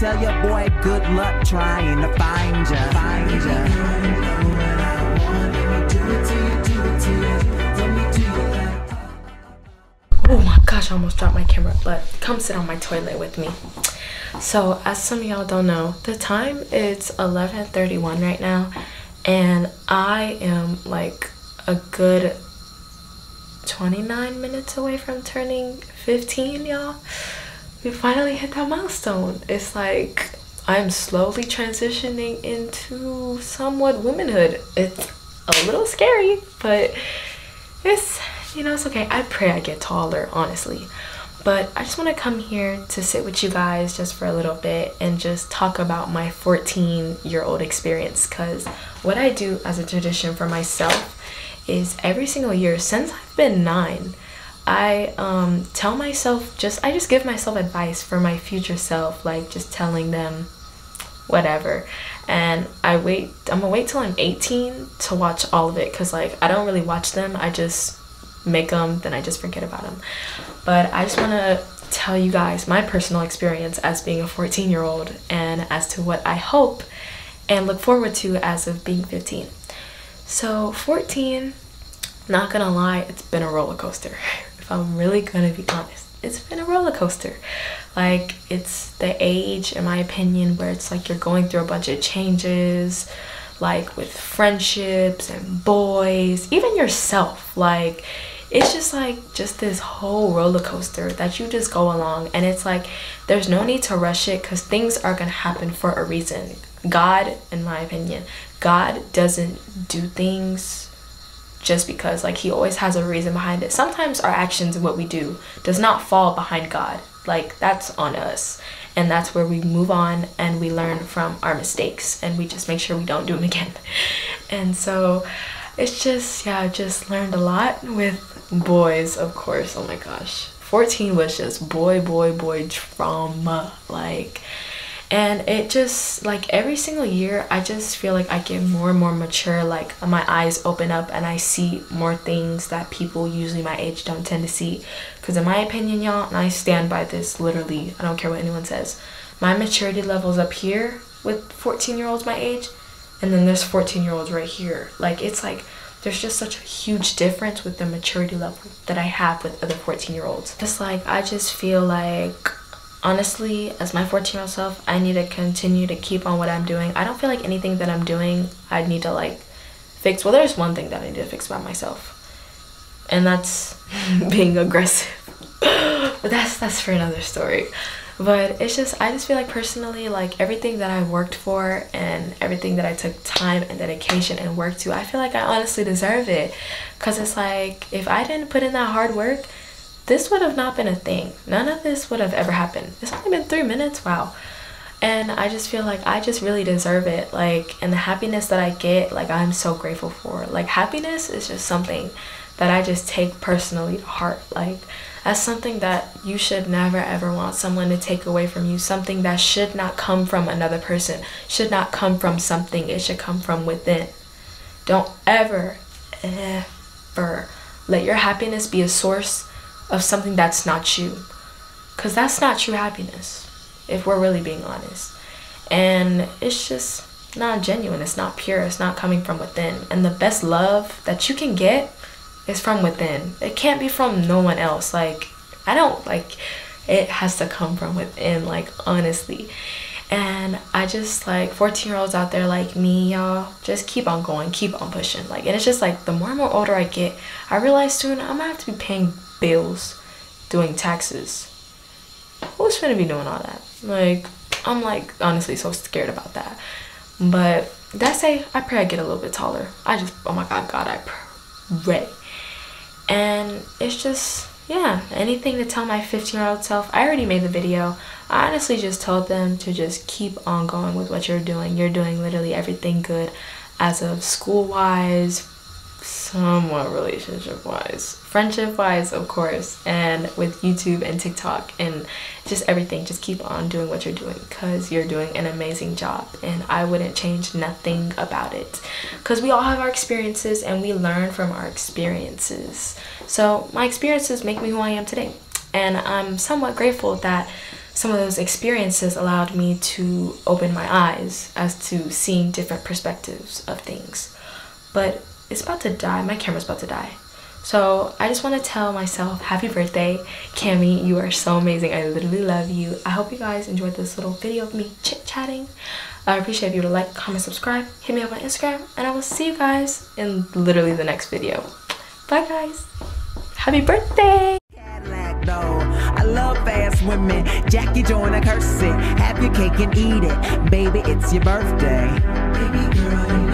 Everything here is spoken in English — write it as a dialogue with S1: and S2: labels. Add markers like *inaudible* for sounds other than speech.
S1: tell your boy good luck trying to find ya. Find ya.
S2: Oh my gosh, I almost dropped my camera, but come sit on my toilet with me. So, as some of y'all don't know, the time is 11:31 right now, and I am like a good 29 minutes away from turning 15, y'all. We finally hit that milestone. It's like I'm slowly transitioning into somewhat womanhood. It's a little scary, but it's you know it's okay i pray i get taller honestly but i just want to come here to sit with you guys just for a little bit and just talk about my 14 year old experience because what i do as a tradition for myself is every single year since i've been nine i um, tell myself just i just give myself advice for my future self like just telling them whatever. And i wait i'm gonna wait till i'm 18 to watch all of it because like i don't really watch them. I just make them then i just forget about them but i just want to tell you guys my personal experience as being a 14 year old and as to what i hope and look forward to as of being 15 so 14 not gonna lie it's been a roller coaster *laughs* i'm really gonna be honest it's been a roller coaster. Like it's the age in my opinion where it's like you're going through a bunch of changes like with friendships and boys even yourself. Like it's just like just this whole roller coaster that you just go along and it's like there's no need to rush it because things are gonna happen for a reason. God in my opinion god doesn't do things just because like he always has a reason behind it. Sometimes our actions and what we do does not fall behind god. Like that's on us. And that's where we move on and we learn from our mistakes and we just make sure we don't do them *laughs* again. And so it's just yeah just learned a lot with boys of course. Oh my gosh. 14 was just boy boy boy drama like and it just like every single year i just feel like i get more and more mature like my eyes open up and i see more things that people usually my age don't tend to see. Because in my opinion y'all and i stand by this literally i don't care what anyone says. My maturity level is up here with 14 year olds my age and then there's 14 year olds right here. Like it's like there's just such a huge difference with the maturity level that i have with other 14 year olds it's like i just feel like honestly as my 14 year old self i need to continue to keep on what i'm doing. I don't feel like anything that i'm doing i need to like fix. Well there's one thing that i need to fix about myself and that's *laughs* being aggressive. *laughs* But that's that's for another story. But it's just i just feel like personally like everything that i worked for and everything that i took time and dedication and work to i feel like i honestly deserve it. Because it's like if i didn't put in that hard work this would have not been a thing. None of this would have ever happened. It's only been three minutes. Wow. And I just feel like I just really deserve it. Like, and the happiness that I get, like, I'm so grateful for. Like, happiness is just something that I just take personally to heart. Like, that's something that you should never ever want someone to take away from you. Something that should not come from another person, should not come from something. It should come from within. Don't ever, ever let your happiness be a source of something that's not you. Because that's not true happiness, if we're really being honest. And it's just not genuine, it's not pure, it's not coming from within. And the best love that you can get is from within. It can't be from no one else. Like, I don't like it has to come from within, like, honestly. And I just like 14 year olds out there like me, y'all, just keep on going, keep on pushing. Like, and it's just like the more and more older I get, I realize soon I'm gonna have to be paying bills, doing taxes. Who's gonna be doing all that? Like, I'm like honestly so scared about that. But that say, I pray I get a little bit taller. I just, oh my God, God, I pray. And it's just, yeah, anything to tell my 15 year old self. I already made the video. I honestly just told them to just keep on going with what you're doing. You're doing literally everything good as of school wise, somewhat relationship wise friendship wise of course and with youtube and tiktok and just everything. Just keep on doing what you're doing because you're doing an amazing job and i wouldn't change nothing about it. Because we all have our experiences and we learn from our experiences. So my experiences make me who i am today and i'm somewhat grateful that some of those experiences allowed me to open my eyes as to seeing different perspectives of things. But it's about to die. My camera's about to die. So I just want to tell myself happy birthday, Cammy. You are so amazing. I literally love you. I hope you guys enjoyed this little video of me chit chatting. I appreciate if you would like, comment, subscribe, hit me up on Instagram, and I will see you guys in literally the next video. Bye guys. Happy birthday.
S1: I love fast women. Jackie Joyner-Kersee. Have your cake and eat it. Baby, it's your birthday. Baby girl,